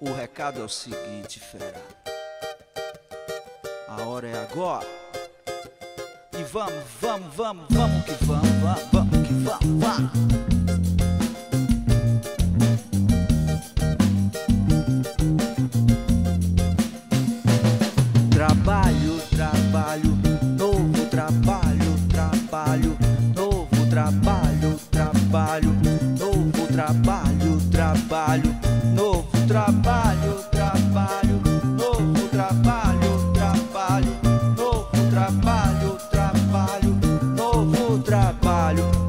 O recado é o seguinte, fera. A hora é agora. E vamos, vamos, vamos, vamos que vamos, vamos, vamos que vamos, vamos. Trabalho, trabalho, novo trabalho, trabalho, novo trabalho, trabalho, novo trabalho, trabalho, novo. trabalho, trabalho, novo trabalho.